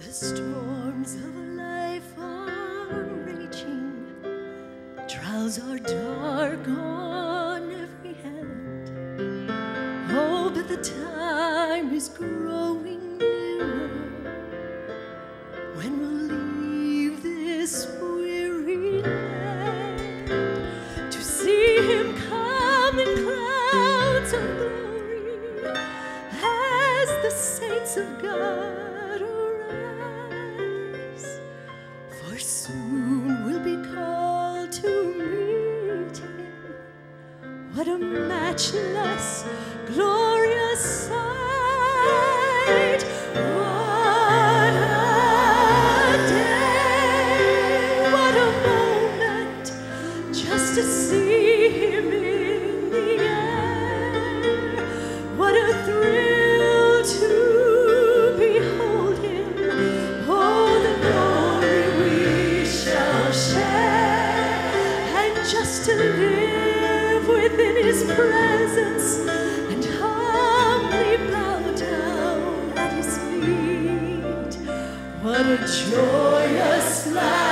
storms of life are raging, trials are dark on every hand. Oh, but the time is growing nearer. When we'll leave this weary land to see Him come in clouds of glory as the saints of God matchless, glorious sight! What a day! What a moment just to see Him in the air! What a thrill to behold Him! Oh, the glory we shall share! And just to live His presence and humbly bow down at His feet. What a joyous life!